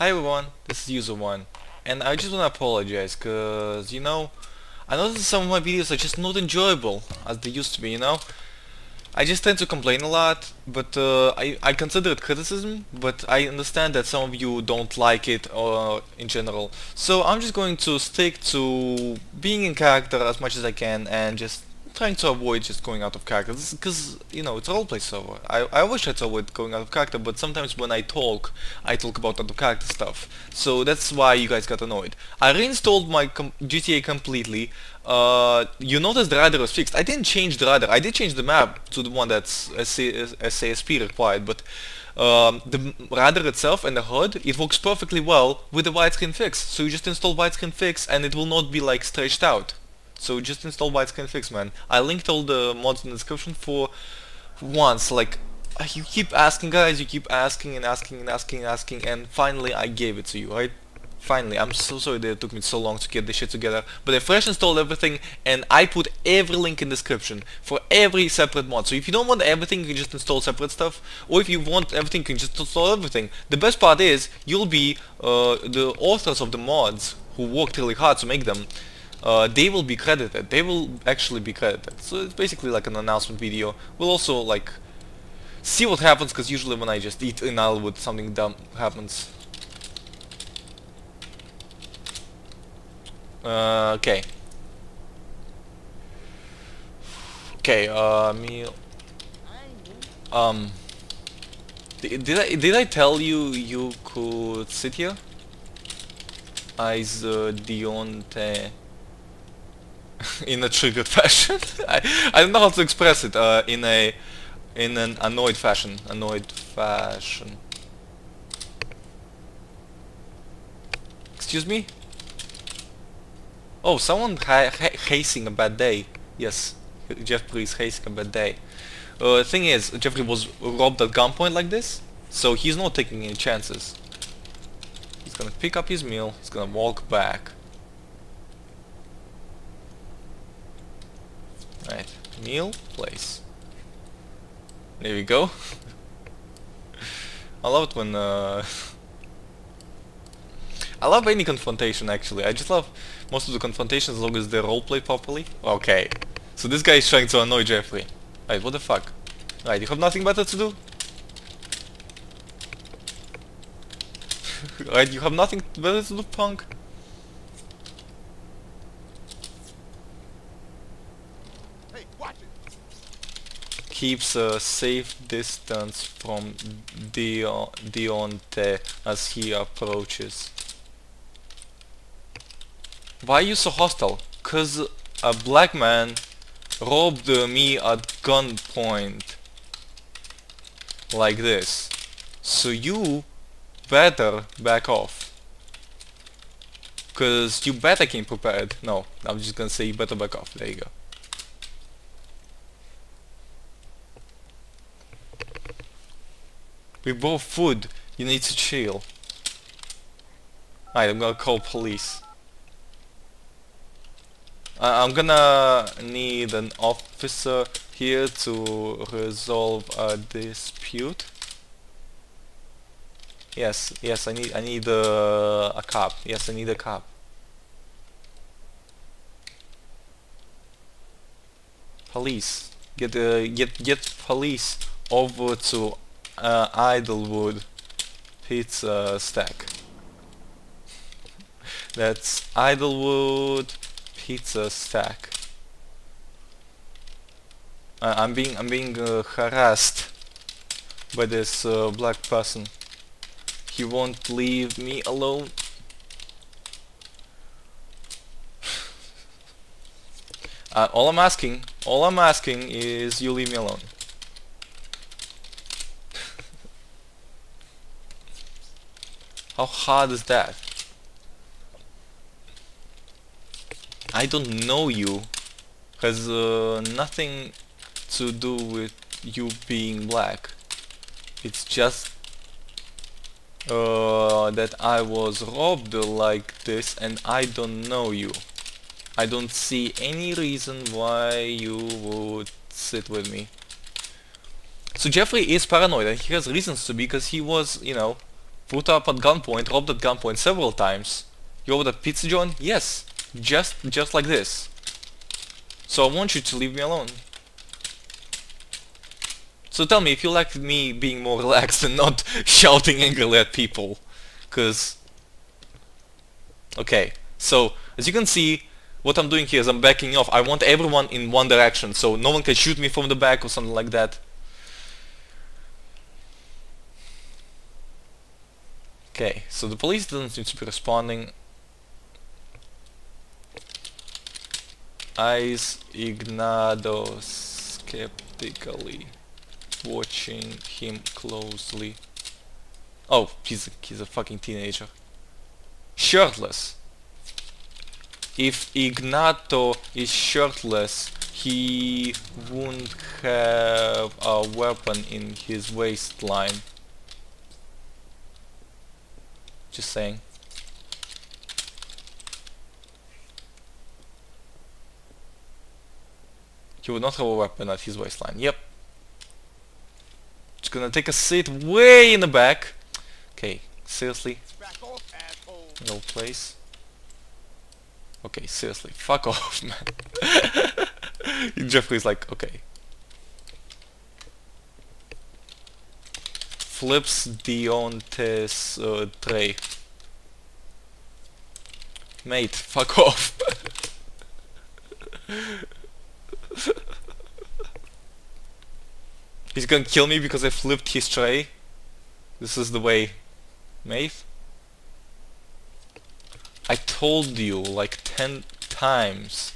Hi everyone, this is User1 and I just want to apologize cause you know I noticed some of my videos are just not enjoyable as they used to be, you know? I just tend to complain a lot, but uh, I, I consider it criticism, but I understand that some of you don't like it uh, in general. So I'm just going to stick to being in character as much as I can and just trying to avoid just going out of character because you know it's a roleplay server. I, I wish I'd avoid going out of character but sometimes when I talk I talk about out of character stuff so that's why you guys got annoyed. I reinstalled my com GTA completely uh, you notice the radar was fixed. I didn't change the radar. I did change the map to the one that's SASP required but um, the radar itself and the HUD, it works perfectly well with the widescreen fix. So you just install widescreen fix and it will not be like stretched out. So just install fix, man. I linked all the mods in the description for once. Like you keep asking, guys. You keep asking and asking and asking and asking, and finally I gave it to you, right? Finally, I'm so sorry that it took me so long to get this shit together, but I fresh installed everything and I put every link in description for every separate mod. So if you don't want everything, you can just install separate stuff, or if you want everything, you can just install everything. The best part is, you'll be uh, the authors of the mods who worked really hard to make them uh, they will be credited. They will actually be credited. So it's basically like an announcement video. We'll also like see what happens because usually when I just eat inal with something dumb happens. Uh, okay. Okay, uh, meal. Um, did, did I did I tell you you could sit here? As uh, Deonte in a triggered fashion. I, I don't know how to express it uh, in a in an annoyed fashion. Annoyed fashion. Excuse me? Oh, someone ha ha a bad day. Yes, Jeffrey is hazing a bad day. Uh, thing is, Jeffrey was robbed at gunpoint like this, so he's not taking any chances. He's gonna pick up his meal, he's gonna walk back. Right, meal, place. There we go. I love it when uh, I love any confrontation actually. I just love most of the confrontations as long as they're roleplayed properly. Okay. So this guy is trying to annoy Jeffrey. Right, what the fuck? Right, you have nothing better to do? right, you have nothing better to do, punk? Keeps a safe distance from Dion Deonte as he approaches. Why are you so hostile? Cause a black man robbed me at gunpoint. Like this. So you better back off. Cause you better came prepared. No, I'm just gonna say you better back off. There you go. We both food. You need to chill. Alright, I'm gonna call police. I I'm gonna need an officer here to resolve a dispute. Yes, yes, I need I need uh, a cop. Yes, I need a cop. Police. Get uh, get get police over to uh, Idlewood pizza stack. That's Idlewood pizza stack. Uh, I'm being I'm being uh, harassed by this uh, black person. He won't leave me alone. Uh, all I'm asking, all I'm asking is you leave me alone. How hard is that? I don't know you. Has uh, nothing to do with you being black. It's just uh, that I was robbed like this and I don't know you. I don't see any reason why you would sit with me. So Jeffrey is paranoid and he has reasons to be because he was, you know, put up at gunpoint, robbed at gunpoint several times. You at Pizza John? Yes. Just, just like this. So I want you to leave me alone. So tell me if you like me being more relaxed and not shouting angrily at people. Cause... Okay, so as you can see, what I'm doing here is I'm backing off. I want everyone in one direction, so no one can shoot me from the back or something like that. Okay, so the police doesn't seem to be responding. Eyes Ignado skeptically watching him closely. Oh, he's a, he's a fucking teenager. Shirtless. If Ignato is shirtless, he won't have a weapon in his waistline. Just saying. He would not have a weapon at his waistline. Yep. Just gonna take a seat way in the back. Okay, seriously. No place. Okay, seriously, fuck off, man. Jeffrey's like, okay. Flips Deontes uh, tray. Mate, fuck off. He's gonna kill me because I flipped his tray. This is the way. Mate? I told you like 10 times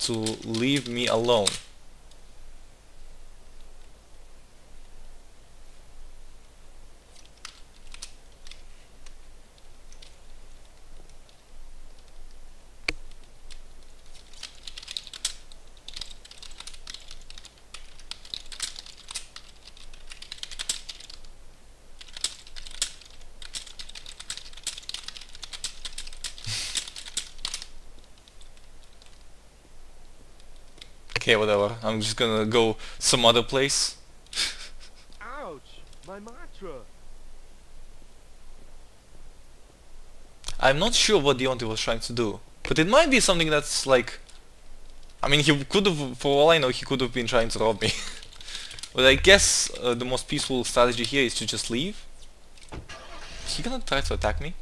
to leave me alone. Okay, whatever. I'm just gonna go some other place. Ouch! My mantra! I'm not sure what Deontay was trying to do. But it might be something that's like... I mean, he could have, for all I know, he could have been trying to rob me. but I guess uh, the most peaceful strategy here is to just leave. Is he gonna try to attack me?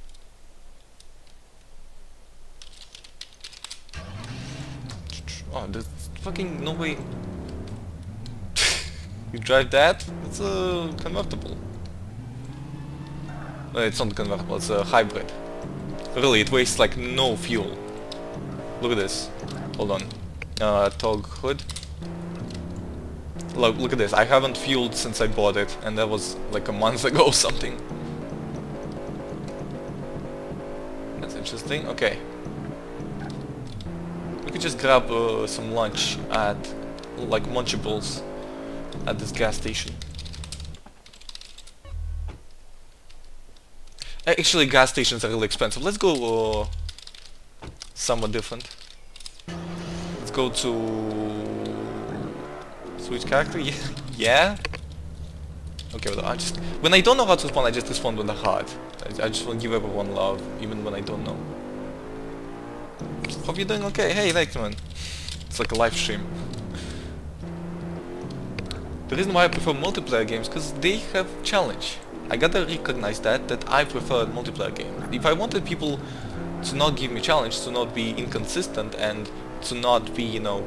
Oh, there's fucking no way. you drive that? It's a convertible. No, it's not convertible, it's a hybrid. Really, it wastes like no fuel. Look at this. Hold on. Uh, tog hood. Look, look at this. I haven't fueled since I bought it, and that was like a month ago or something. That's interesting. Okay just grab uh, some lunch at like Munchables at this gas station. Actually, gas stations are really expensive. Let's go uh, different. Let's go to switch character. yeah. Okay, well, I just when I don't know how to respond, I just respond with a heart. I, I just want to give everyone love, even when I don't know. Hope you're doing okay. Hey, man. It's like a live stream. The reason why I prefer multiplayer games because they have challenge. I gotta recognize that, that I prefer multiplayer games. If I wanted people to not give me challenge, to not be inconsistent and to not be, you know,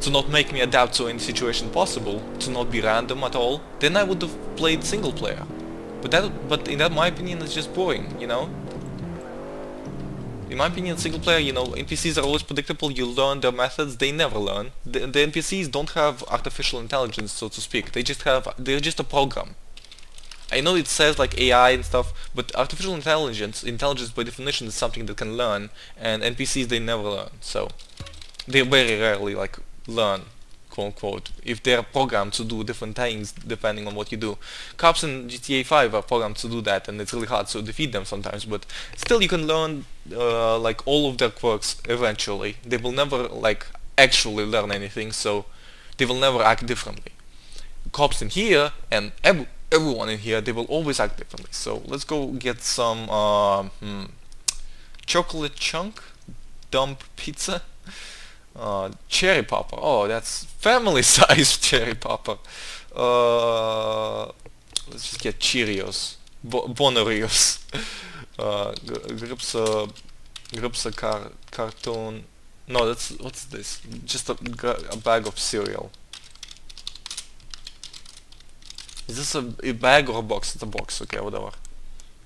to not make me adapt to any situation possible, to not be random at all, then I would have played single player. But that, but in that my opinion, it's just boring, you know? In my opinion, single player, you know, NPCs are always predictable, you learn their methods, they never learn. The, the NPCs don't have artificial intelligence, so to speak, they just have, they're just a program. I know it says like AI and stuff, but artificial intelligence, intelligence by definition is something that can learn, and NPCs they never learn, so they very rarely like learn quote unquote, if they're programmed to do different things depending on what you do. Cops in GTA 5 are programmed to do that and it's really hard to defeat them sometimes, but still you can learn uh, like all of their quirks eventually. They will never like actually learn anything, so they will never act differently. Cops in here and ev everyone in here, they will always act differently. So let's go get some uh, hmm, chocolate chunk, dump pizza, uh, cherry popper. Oh, that's family-sized cherry popper. Uh, let's just get Cheerios, Bo Bonarios, uh, Gripsa, Gripsa car cartoon. No, that's what's this? Just a, a bag of cereal. Is this a, a bag or a box? It's a box, okay, whatever.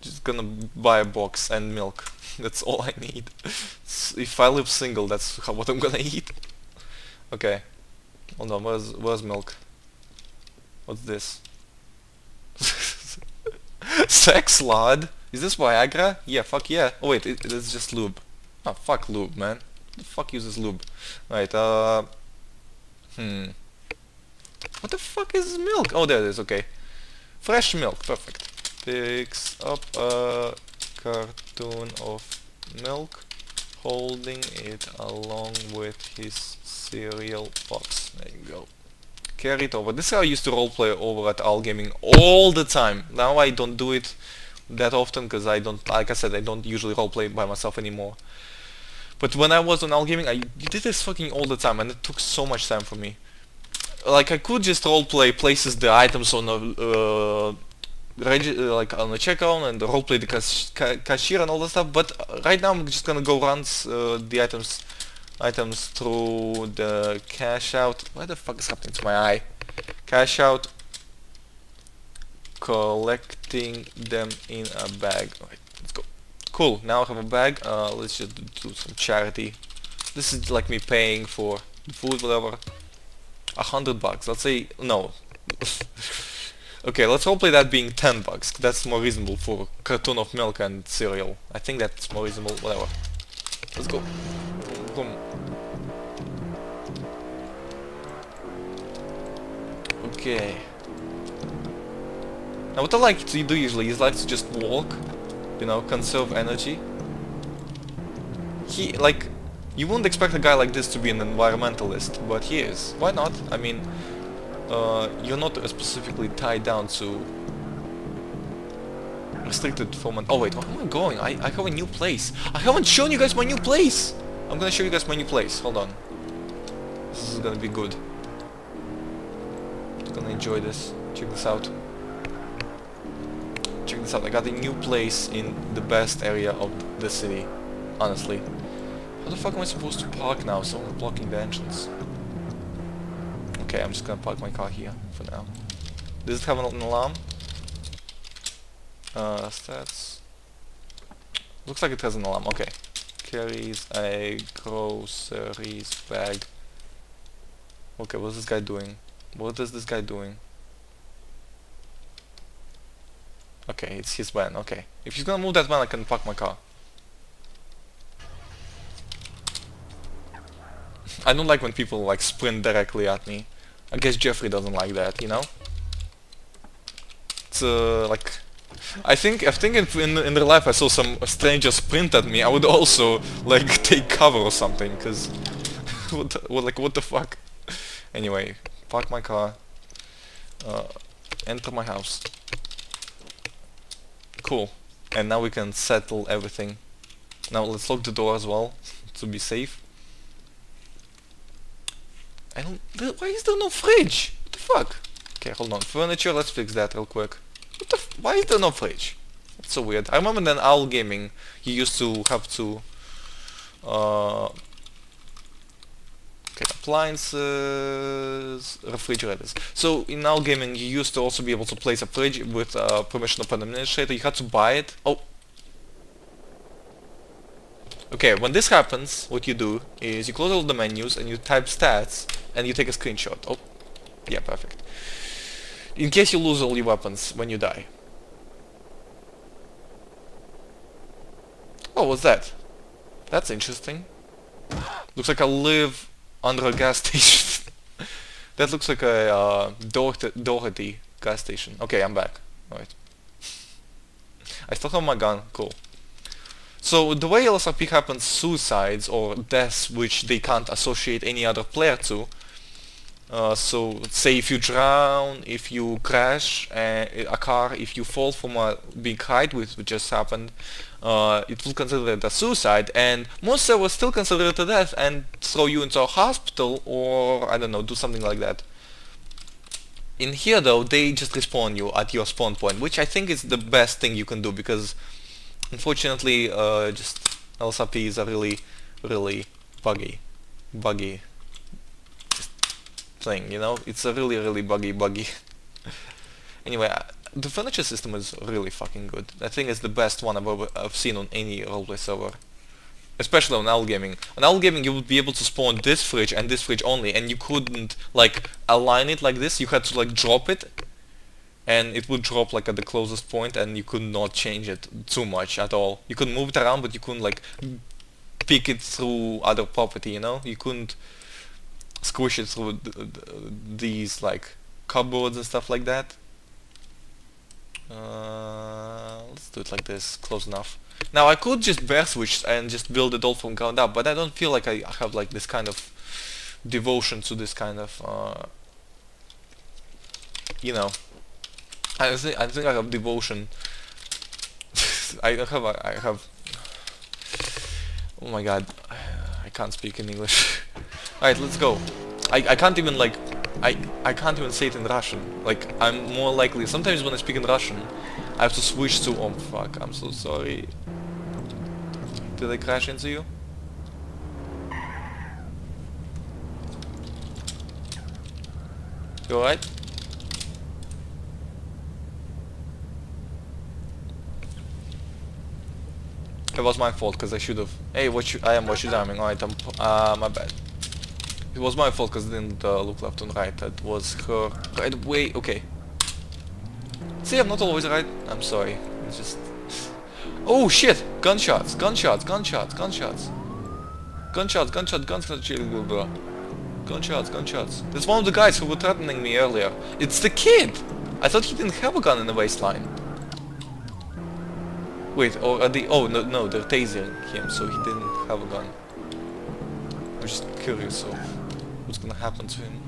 Just gonna buy a box and milk. That's all I need. if I live single, that's how, what I'm gonna eat. Okay. Hold on, where's, where's milk? What's this? Sex lad? Is this Viagra? Yeah, fuck yeah. Oh wait, it, it's just lube. Oh, fuck lube, man. the fuck uses lube? Right, uh... Hmm... What the fuck is milk? Oh, there it is, okay. Fresh milk, perfect. Picks up a cartoon of milk, holding it along with his cereal box. There you go. Carry it over. This is how I used to roleplay over at Owl Gaming all the time. Now I don't do it that often because I don't, like I said, I don't usually roleplay by myself anymore. But when I was on Owl Gaming, I did this fucking all the time and it took so much time for me like I could just roleplay places the items on a uh, like on the checkout and roleplay the ca cashier and all that stuff. But right now I'm just gonna go run uh, the items items through the cash out. What the fuck is happening to my eye? Cash out, collecting them in a bag. Let's go. Cool. Now I have a bag. Uh, let's just do some charity. This is like me paying for food, whatever a hundred bucks. Let's say no. okay, let's roleplay that being ten bucks. That's more reasonable for carton of milk and cereal. I think that's more reasonable. Whatever. Let's go. Boom. Okay. Now what I like to do usually is like to just walk, you know, conserve energy. He like you wouldn't expect a guy like this to be an environmentalist, but he is. Why not? I mean, uh, you're not specifically tied down to restricted from an... Oh wait, where am I going? I, I have a new place. I haven't shown you guys my new place! I'm gonna show you guys my new place. Hold on. This is gonna be good. I'm gonna enjoy this. Check this out. Check this out. I got a new place in the best area of the city. Honestly. How the fuck am I supposed to park now? Someone's blocking the entrance. Okay, I'm just gonna park my car here for now. Does it have an alarm? Uh, stats. Looks like it has an alarm. Okay. Carries a groceries bag. Okay, what's this guy doing? What is this guy doing? Okay, it's his van. Okay. If he's gonna move that van, I can park my car. I don't like when people like sprint directly at me. I guess Jeffrey doesn't like that, you know? It's uh, like... I think I think in, in real life I saw some stranger sprint at me, I would also like take cover or something, because... what, the, what, like, what the fuck? Anyway, park my car. Uh, enter my house. Cool. And now we can settle everything. Now let's lock the door as well, to be safe. I don't... Why is there no fridge? What the fuck? Okay, hold on. Furniture, let's fix that real quick. What the Why is there no fridge? That's so weird. I remember in Owl Gaming, you used to have to... Uh, okay, appliances, refrigerators. So in Owl Gaming, you used to also be able to place a fridge with uh, permission of an administrator. You had to buy it. Oh, Okay, when this happens, what you do is you close all the menus and you type stats and you take a screenshot. Oh, yeah, perfect. In case you lose all your weapons when you die. Oh, what's that? That's interesting. Looks like I live under a gas station. that looks like a uh, Doherty gas station. Okay, I'm back. Alright. I still have my gun. Cool. So the way LSRP happens suicides or deaths which they can't associate any other player to Uh, so say if you drown, if you crash uh, a car, if you fall from a big height, which just happened, uh, it will consider it a suicide, and most servers still consider it a death and throw you into a hospital or I don't know, do something like that. In here though, they just respawn you at your spawn point, which I think is the best thing you can do because unfortunately, uh, just LSRPs are really, really buggy, buggy thing, you know? It's a really, really buggy, buggy. anyway, uh, the furniture system is really fucking good. I think it's the best one I've, ever, I've seen on any roleplay server. Especially on Owl Gaming. On Owl Gaming you would be able to spawn this fridge and this fridge only and you couldn't like align it like this, you had to like drop it and it would drop like at the closest point and you could not change it too much at all. You could move it around but you couldn't like pick it through other property, you know? You couldn't squish it through th th these like cupboards and stuff like that. Uh, let's do it like this, close enough. Now I could just bear switch and just build it all from ground up, but I don't feel like I have like this kind of devotion to this kind of, uh, you know, I think I think I have devotion. I have I have. Oh my god, I can't speak in English. Alright, let's go. I I can't even like I I can't even say it in Russian. Like I'm more likely sometimes when I speak in Russian, I have to switch to oh fuck. I'm so sorry. Did I crash into you? You alright? It was my fault because I should have. Hey, what you? I am what you damning. Alright, I'm. Uh, my bad. It was my fault because I didn't uh, look left and right. That was her right way. Okay. See, I'm not always right. I'm sorry. It's just. Oh shit! Gunshots! Gunshots! Gunshots! Gunshots! Gunshots! Gunshots! Gunshots! Gunshots! Gunshots! Gunshots! That's one of the guys who were threatening me earlier. It's the kid! I thought he didn't have a gun in the waistline. Wait, or are they... Oh, no, no, they're tasering him, so he didn't have a gun. I'm just curious of what's gonna happen to him.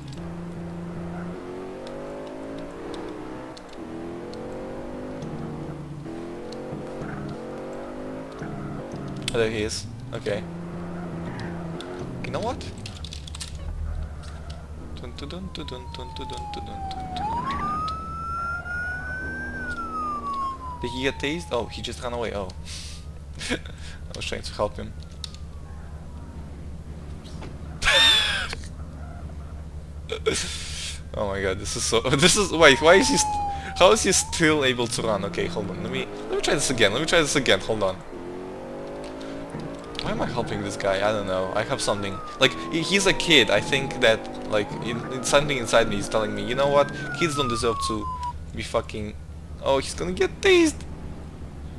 Oh, there he is. Okay. You know what? Dun dun dun Did he get tased? Oh, he just ran away. Oh. I was trying to help him. oh my god, this is so... This is... Wait, why is he... How is he still able to run? Okay, hold on. Let me... Let me try this again. Let me try this again. Hold on. Why am I helping this guy? I don't know. I have something. Like, he's a kid. I think that, like, in, in something inside me is telling me, you know what? Kids don't deserve to be fucking... Oh, he's gonna get tased!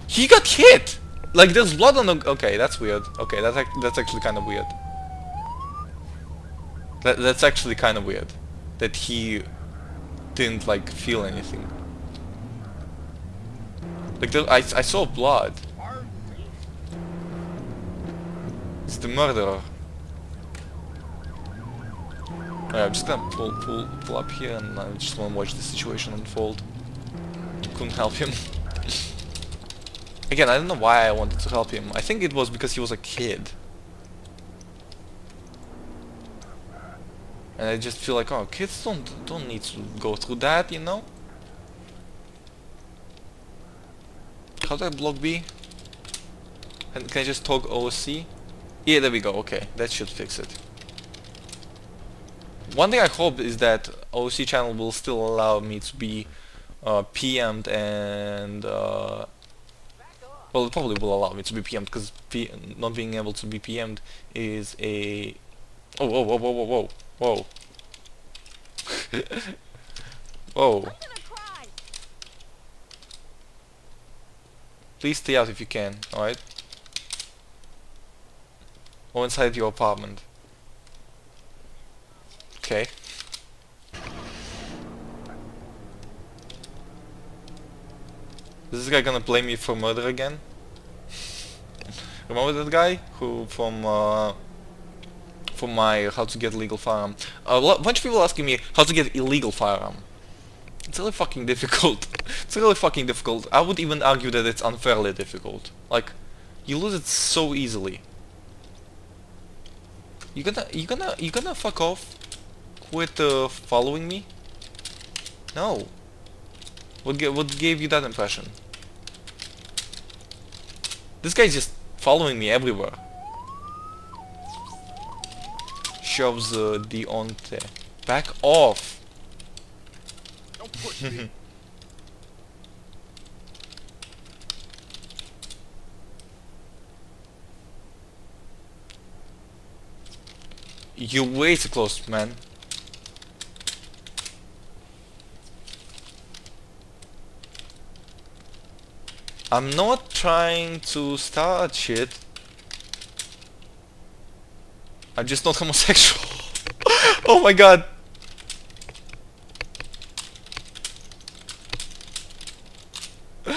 He got hit! Like, there's blood on the... Okay, that's weird. Okay, that's, that's actually kind of weird. That, that's actually kind of weird. That he didn't, like, feel anything. Like, there, I, I saw blood. It's the murderer. Alright, I'm just gonna pull, pull, pull up here and I just wanna watch the situation unfold. Couldn't help him. Again, I don't know why I wanted to help him. I think it was because he was a kid. And I just feel like, oh, kids don't don't need to go through that, you know? How do I block B? And can I just talk OC? Yeah, there we go, okay. That should fix it. One thing I hope is that OC channel will still allow me to be uh, PM'd and... Uh, well, it probably will allow me to be PM'd because not being able to be PM'd is a... Oh, whoa, whoa, whoa, whoa, whoa, whoa. whoa. Please stay out if you can, alright? Or inside your apartment. Okay. Is this guy gonna blame me for murder again? Remember that guy who from uh, for my how to get legal firearm. A bunch of people asking me how to get illegal firearm. It's really fucking difficult. it's really fucking difficult. I would even argue that it's unfairly difficult. Like, you lose it so easily. You gonna, you gonna, you gonna fuck off? Quit uh, following me? No. What, what gave you that impression? This guy's just following me everywhere. Shoves uh, Deonte. Back off! Don't push me. You way too close, man. I'm not trying to start shit. I'm just not homosexual. oh my god.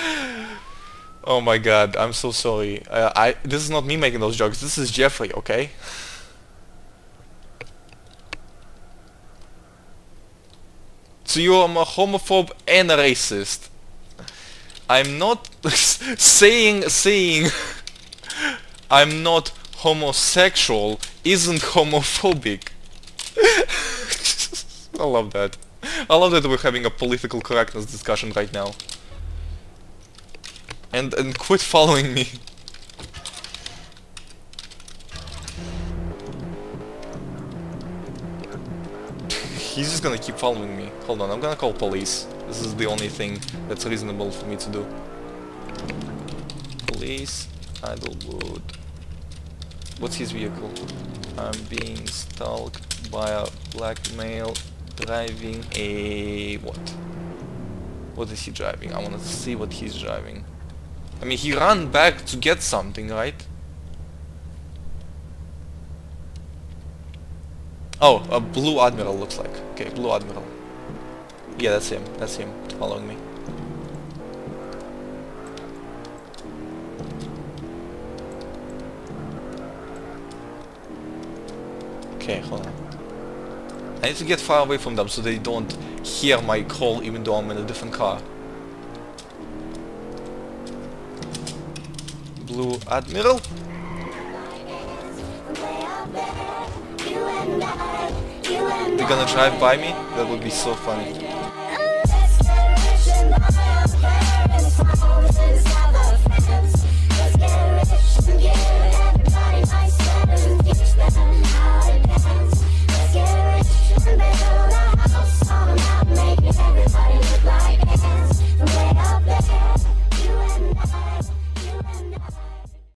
Oh my god, I'm so sorry. I this is not me making those jokes. This is Jeffrey, okay? So you're a homophobe and a racist. I'm not saying saying I'm not homosexual isn't homophobic. I love that. I love that we're having a political correctness discussion right now. And and quit following me. He's just gonna keep following me. Hold on, I'm gonna call police. This is the only thing that's reasonable for me to do. Police, Idlewood. What's his vehicle? I'm being stalked by a black male driving a... what? What is he driving? I wanna see what he's driving. I mean, he ran back to get something, right? Oh, a blue admiral looks like. Okay, blue admiral. Yeah, that's him. That's him following me. Okay, hold on. I need to get far away from them so they don't hear my call even though I'm in a different car. Blue Admiral? They're gonna drive by me? That would be so funny.